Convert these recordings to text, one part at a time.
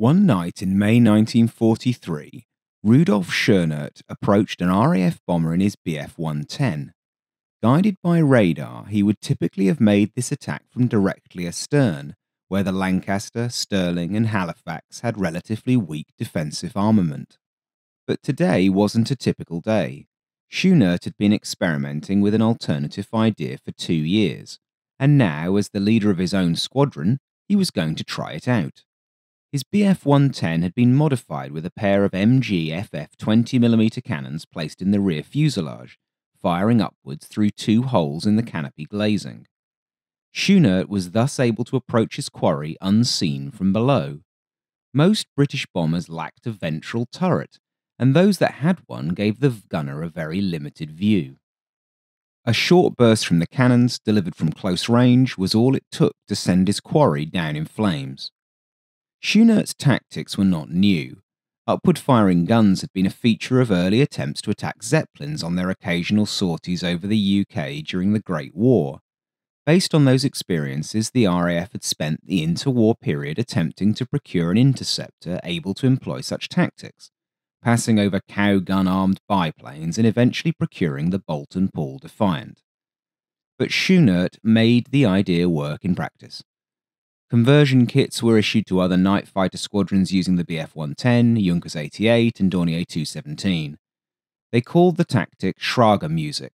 One night in May 1943, Rudolf Schönert approached an RAF bomber in his Bf 110. Guided by radar, he would typically have made this attack from directly astern, where the Lancaster, Stirling, and Halifax had relatively weak defensive armament. But today wasn't a typical day. Schönert had been experimenting with an alternative idea for two years, and now, as the leader of his own squadron, he was going to try it out. His Bf 110 had been modified with a pair of MG FF 20mm cannons placed in the rear fuselage, firing upwards through two holes in the canopy glazing. Schönert was thus able to approach his quarry unseen from below. Most British bombers lacked a ventral turret, and those that had one gave the gunner a very limited view. A short burst from the cannons, delivered from close range, was all it took to send his quarry down in flames. Schönert's tactics were not new. Upward firing guns had been a feature of early attempts to attack Zeppelins on their occasional sorties over the UK during the Great War. Based on those experiences, the RAF had spent the interwar period attempting to procure an interceptor able to employ such tactics, passing over cow gun armed biplanes and eventually procuring the Boulton Paul Defiant. But Schönert made the idea work in practice. Conversion kits were issued to other night fighter squadrons using the Bf 110, Junkers 88, and Dornier 217. They called the tactic Schräge Musik,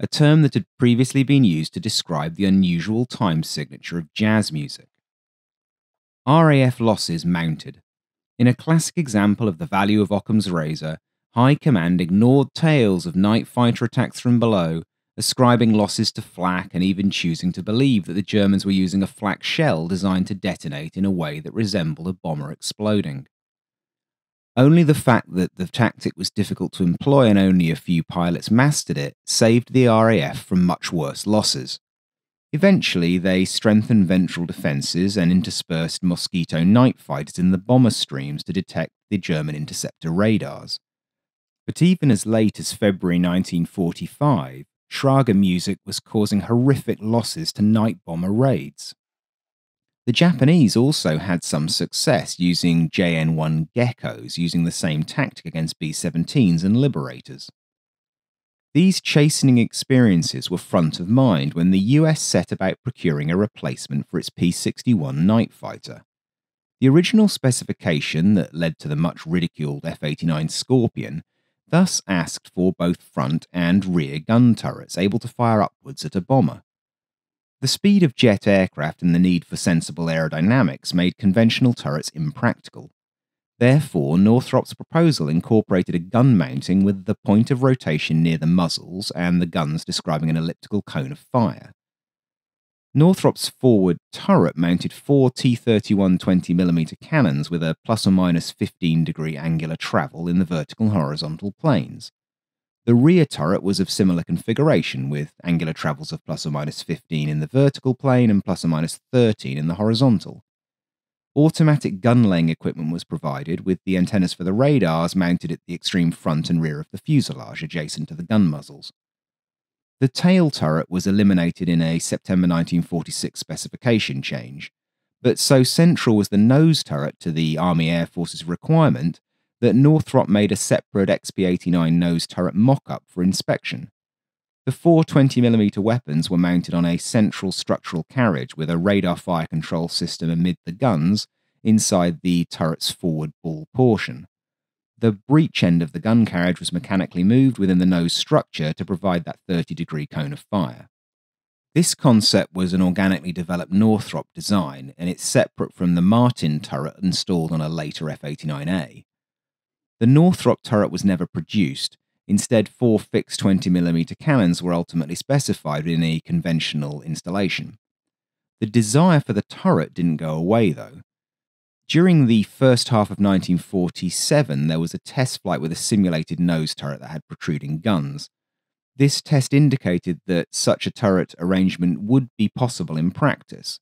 a term that had previously been used to describe the unusual time signature of jazz music. RAF losses mounted. In a classic example of the value of Occam's razor, High Command ignored tales of night fighter attacks from below ascribing losses to flak and even choosing to believe that the Germans were using a flak shell designed to detonate in a way that resembled a bomber exploding. Only the fact that the tactic was difficult to employ and only a few pilots mastered it saved the RAF from much worse losses. Eventually, they strengthened ventral defences and interspersed Mosquito night fighters in the bomber streams to detect the German interceptor radars. But even as late as February 1945, Schräge Musik was causing horrific losses to night bomber raids. The Japanese also had some success using JN 1 Gekkos, using the same tactic against B 17s and Liberators. These chastening experiences were front of mind when the US set about procuring a replacement for its P 61 night fighter. The original specification that led to the much ridiculed F 89 Scorpion thus asked for both front and rear gun turrets able to fire upwards at a bomber. The speed of jet aircraft and the need for sensible aerodynamics made conventional turrets impractical. Therefore, Northrop's proposal incorporated a gun mounting with the point of rotation near the muzzles and the guns describing an elliptical cone of fire. Northrop's forward turret mounted four T 31 20mm cannons with a plus or minus 15 degree angular travel in the vertical horizontal planes. The rear turret was of similar configuration, with angular travels of plus or minus 15 in the vertical plane and plus or minus 13 in the horizontal. Automatic gun laying equipment was provided, with the antennas for the radars mounted at the extreme front and rear of the fuselage, adjacent to the gun muzzles. The tail turret was eliminated in a September 1946 specification change, but so central was the nose turret to the Army Air Force's requirement that Northrop made a separate XP 89 nose turret mock up for inspection. The four 20mm weapons were mounted on a central structural carriage with a radar fire control system amid the guns inside the turret's forward ball portion. The breech end of the gun carriage was mechanically moved within the nose structure to provide that 30 degree cone of fire. This concept was an organically developed Northrop design, and it's separate from the Martin turret installed on a later F 89A. The Northrop turret was never produced. Instead, four fixed 20mm cannons were ultimately specified in a conventional installation. The desire for the turret didn't go away, though. During the first half of 1947, there was a test flight with a simulated nose turret that had protruding guns. This test indicated that such a turret arrangement would be possible in practice.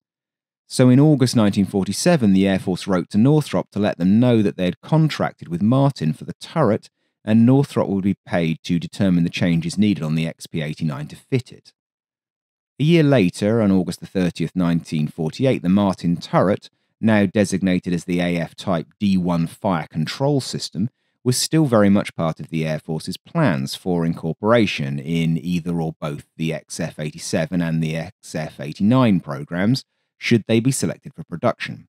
So in August 1947, the Air Force wrote to Northrop to let them know that they had contracted with Martin for the turret, and Northrop would be paid to determine the changes needed on the XP 89 to fit it. A year later, on August 30th, 1948, the Martin turret now designated as the AF Type D1 Fire Control System, was still very much part of the Air Force's plans for incorporation in either or both the XF 87 and the XF 89 programs, should they be selected for production.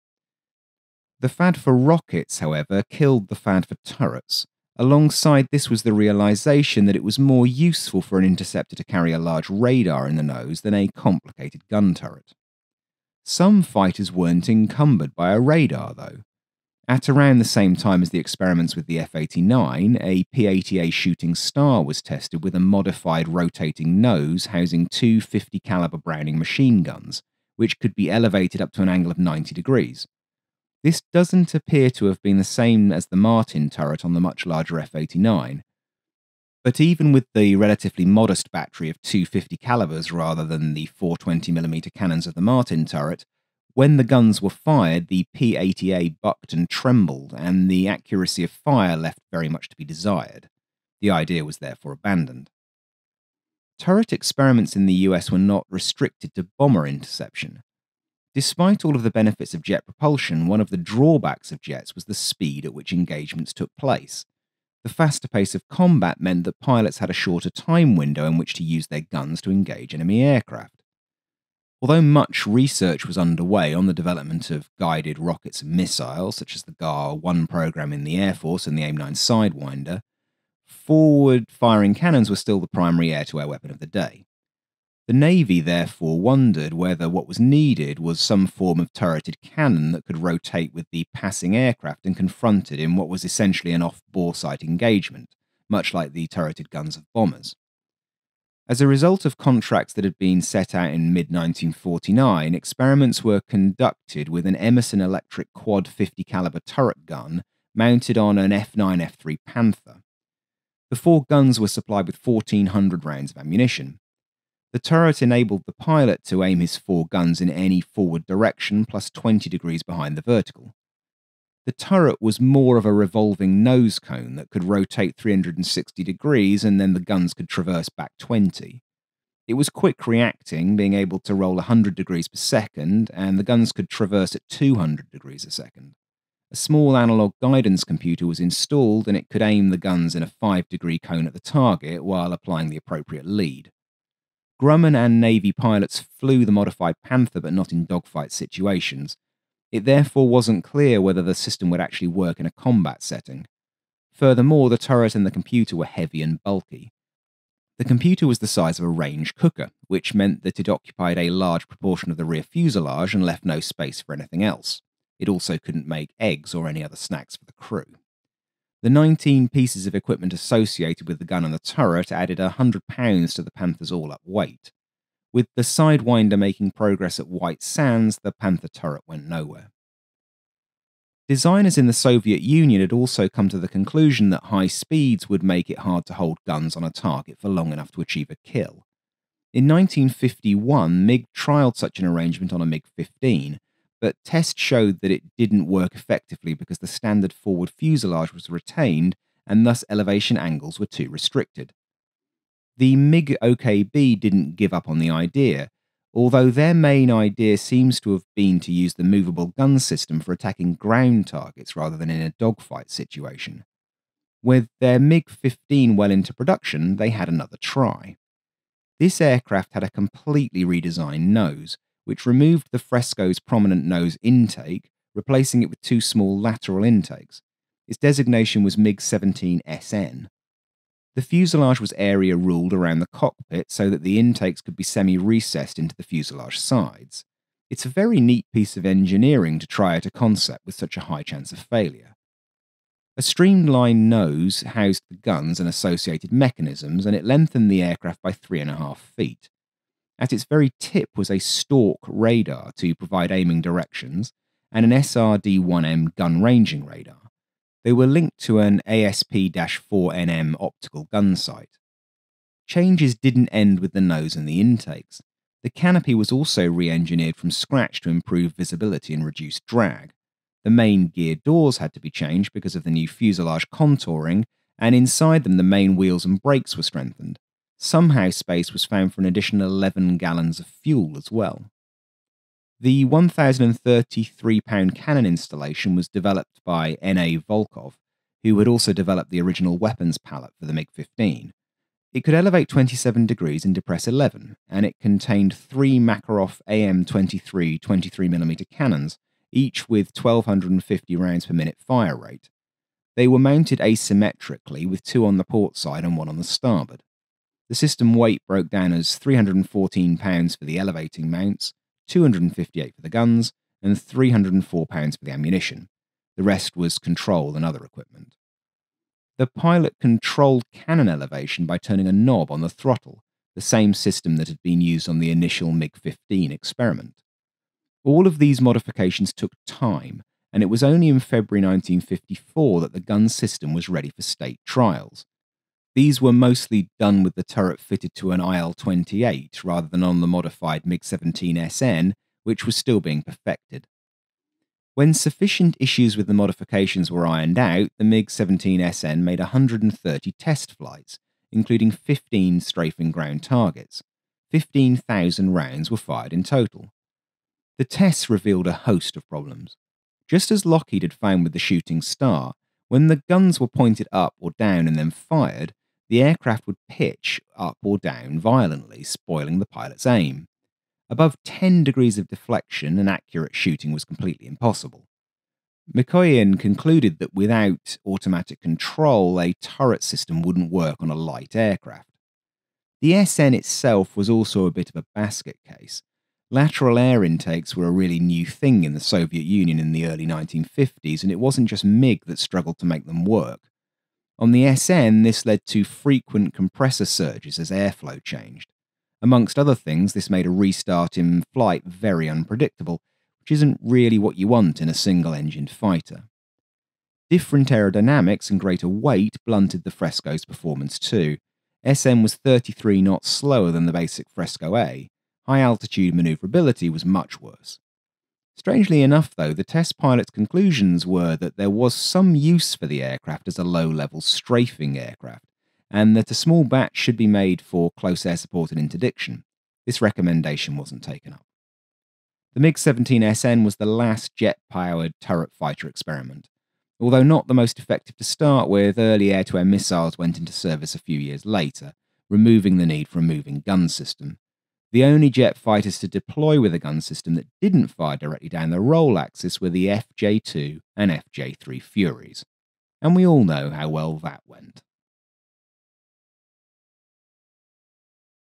The fad for rockets, however, killed the fad for turrets. Alongside this was the realization that it was more useful for an interceptor to carry a large radar in the nose than a complicated gun turret. Some fighters weren't encumbered by a radar, though. At around the same time as the experiments with the F 89, a P 80A Shooting Star was tested with a modified rotating nose housing two 50 caliber Browning machine guns, which could be elevated up to an angle of 90 degrees. This doesn't appear to have been the same as the Martin turret on the much larger F 89. But even with the relatively modest battery of 250 calibers rather than the 420mm cannons of the Martin turret, when the guns were fired, the P 80A bucked and trembled, and the accuracy of fire left very much to be desired. The idea was therefore abandoned. Turret experiments in the US were not restricted to bomber interception. Despite all of the benefits of jet propulsion, one of the drawbacks of jets was the speed at which engagements took place. The faster pace of combat meant that pilots had a shorter time window in which to use their guns to engage enemy aircraft. Although much research was underway on the development of guided rockets and missiles, such as the GAR 1 program in the Air Force and the AIM 9 Sidewinder, forward firing cannons were still the primary air to air weapon of the day. The Navy therefore wondered whether what was needed was some form of turreted cannon that could rotate with the passing aircraft and confront it in what was essentially an off bore sight engagement, much like the turreted guns of bombers. As a result of contracts that had been set out in mid 1949, experiments were conducted with an Emerson Electric Quad 50 caliber turret gun mounted on an F9 F3 Panther. The four guns were supplied with 1,400 rounds of ammunition. The turret enabled the pilot to aim his four guns in any forward direction plus 20 degrees behind the vertical. The turret was more of a revolving nose cone that could rotate 360 degrees and then the guns could traverse back 20. It was quick reacting, being able to roll 100 degrees per second, and the guns could traverse at 200 degrees a second. A small analog guidance computer was installed and it could aim the guns in a 5 degree cone at the target while applying the appropriate lead. Grumman and Navy pilots flew the modified Panther, but not in dogfight situations. It therefore wasn't clear whether the system would actually work in a combat setting. Furthermore, the turret and the computer were heavy and bulky. The computer was the size of a range cooker, which meant that it occupied a large proportion of the rear fuselage and left no space for anything else. It also couldn't make eggs or any other snacks for the crew. The 19 pieces of equipment associated with the gun and the turret added £100 to the Panther's all up weight. With the Sidewinder making progress at White Sands, the Panther turret went nowhere. Designers in the Soviet Union had also come to the conclusion that high speeds would make it hard to hold guns on a target for long enough to achieve a kill. In 1951, MiG trialled such an arrangement on a MiG 15, but tests showed that it didn't work effectively because the standard forward fuselage was retained and thus elevation angles were too restricted. The MiG OKB didn't give up on the idea, although their main idea seems to have been to use the movable gun system for attacking ground targets rather than in a dogfight situation. With their MiG 15 well into production, they had another try. This aircraft had a completely redesigned nose, which removed the Fresco's prominent nose intake, replacing it with two small lateral intakes. Its designation was MiG 17 SN. The fuselage was area ruled around the cockpit so that the intakes could be semi recessed into the fuselage sides. It's a very neat piece of engineering to try out a concept with such a high chance of failure. A streamlined nose housed the guns and associated mechanisms, and it lengthened the aircraft by three and a half feet. At its very tip was a Stork radar to provide aiming directions and an SRD 1M gun ranging radar. They were linked to an ASP 4NM optical gun sight. Changes didn't end with the nose and the intakes. The canopy was also re engineered from scratch to improve visibility and reduce drag. The main gear doors had to be changed because of the new fuselage contouring, and inside them the main wheels and brakes were strengthened. Somehow, space was found for an additional 11 gallons of fuel as well. The 1,033 pound cannon installation was developed by N.A. Volkov, who had also developed the original weapons pallet for the MiG 15. It could elevate 27 degrees and depress 11, and it contained three Makarov AM 23 23mm cannons, each with 1,250 rounds per minute fire rate. They were mounted asymmetrically, with two on the port side and one on the starboard. The system weight broke down as 314 pounds for the elevating mounts, 258 for the guns, and 304 pounds for the ammunition. The rest was control and other equipment. The pilot controlled cannon elevation by turning a knob on the throttle, the same system that had been used on the initial MiG 15 experiment. All of these modifications took time, and it was only in February 1954 that the gun system was ready for state trials. These were mostly done with the turret fitted to an IL 28 rather than on the modified MiG 17 SN, which was still being perfected. When sufficient issues with the modifications were ironed out, the MiG 17 SN made 130 test flights, including 15 strafing ground targets. 15,000 rounds were fired in total. The tests revealed a host of problems. Just as Lockheed had found with the Shooting Star, when the guns were pointed up or down and then fired, the aircraft would pitch up or down violently, spoiling the pilot's aim. Above 10 degrees of deflection, an accurate shooting was completely impossible. Mikoyan concluded that without automatic control, a turret system wouldn't work on a light aircraft. The SN itself was also a bit of a basket case. Lateral air intakes were a really new thing in the Soviet Union in the early 1950s, and it wasn't just MiG that struggled to make them work. On the SN, this led to frequent compressor surges as airflow changed. Amongst other things, this made a restart in flight very unpredictable, which isn't really what you want in a single engined fighter. Different aerodynamics and greater weight blunted the Fresco's performance too. SN was 33 knots slower than the basic Fresco A. High altitude maneuverability was much worse. Strangely enough, though, the test pilot's conclusions were that there was some use for the aircraft as a low level strafing aircraft, and that a small batch should be made for close air support and interdiction. This recommendation wasn't taken up. The MiG 17 SN was the last jet powered turret fighter experiment. Although not the most effective to start with, early air to air missiles went into service a few years later, removing the need for a moving gun system the only jet fighters to deploy with a gun system that didn't fire directly down the roll axis were the FJ 2 and FJ 3 Furies. And we all know how well that went.